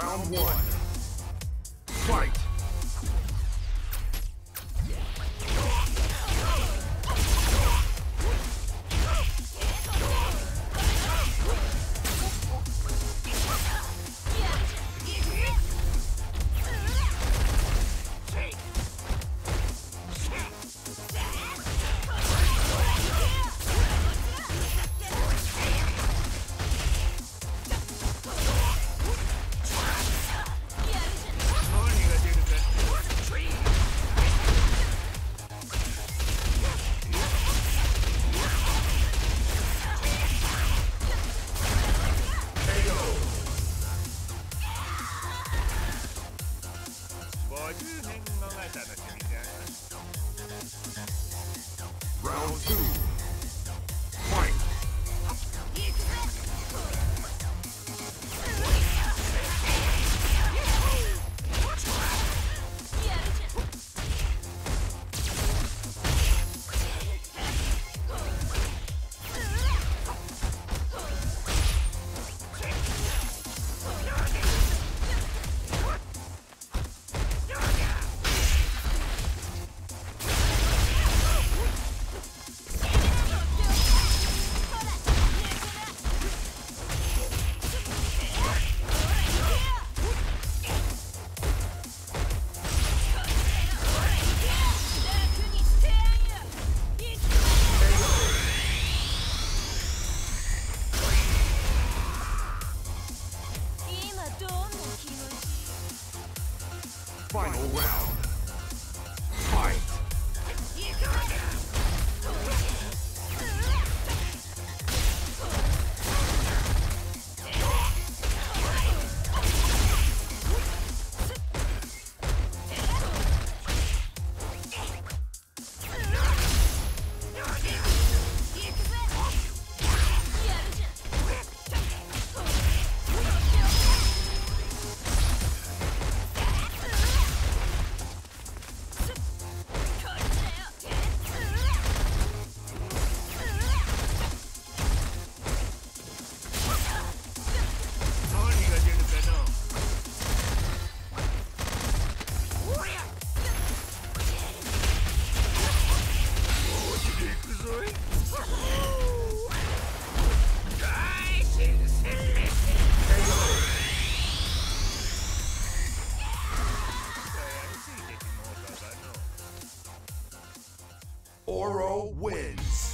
Round one. Fight! Final round. Oro wins.